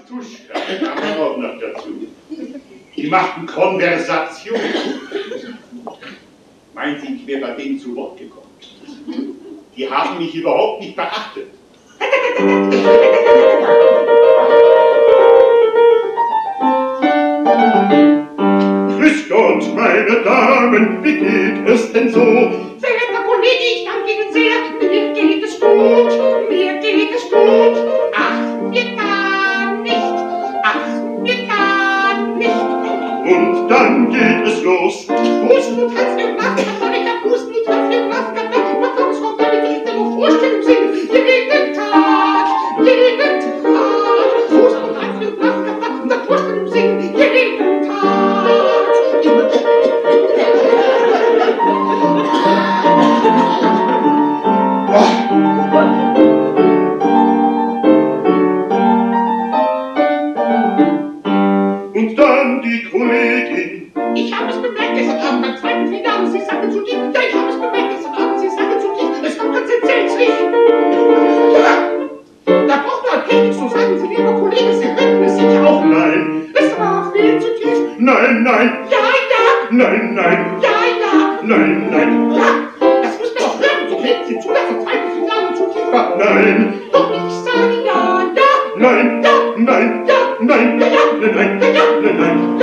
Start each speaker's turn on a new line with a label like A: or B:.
A: Pastuschka kam auch noch dazu. Die machten Konversation. Meint Sie, ich wäre bei denen zu Wort gekommen? Die haben mich überhaupt nicht beachtet.
B: Grüß Gott, meine Damen, wie geht es denn so? Und dann geht es los.
C: Ich habe es bemerkt gestern Abend beim zweiten Finale. Sie sagten zu dir, ja, ich habe es bemerkt gestern Abend. Sie sagten zu dir, es war ganz entsetzlich. Ja, da braucht man halt nichts zu sagen. Sie, lieber Kollege, Sie hören es sicher auch.
B: Nein,
C: Es war viel zu tief.
B: nein, nein,
C: Ja, ja,
B: nein, nein,
C: ja, ja.
B: nein, nein,
C: Ja, das müssen wir doch hören. So reden Sie zu, dass das zweite Finale zu tief war.
B: nein,
C: Doch ich sage ja, ja,
B: nein,
C: ja,
B: nein,
C: ja,
B: nein, nein, nein, nein, nein, nein.